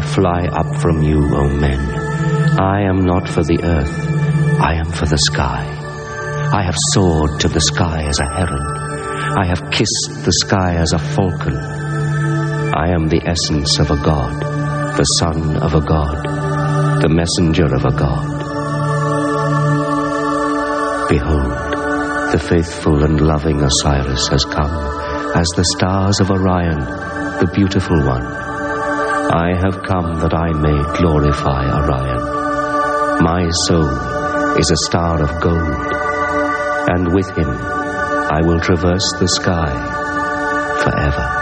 fly up from you, O men. I am not for the earth, I am for the sky. I have soared to the sky as a heron. I have kissed the sky as a falcon. I am the essence of a god, the son of a god, the messenger of a god. Behold, the faithful and loving Osiris has come as the stars of Orion, the beautiful one. I have come that I may glorify Orion. My soul is a star of gold, and with him I will traverse the sky forever.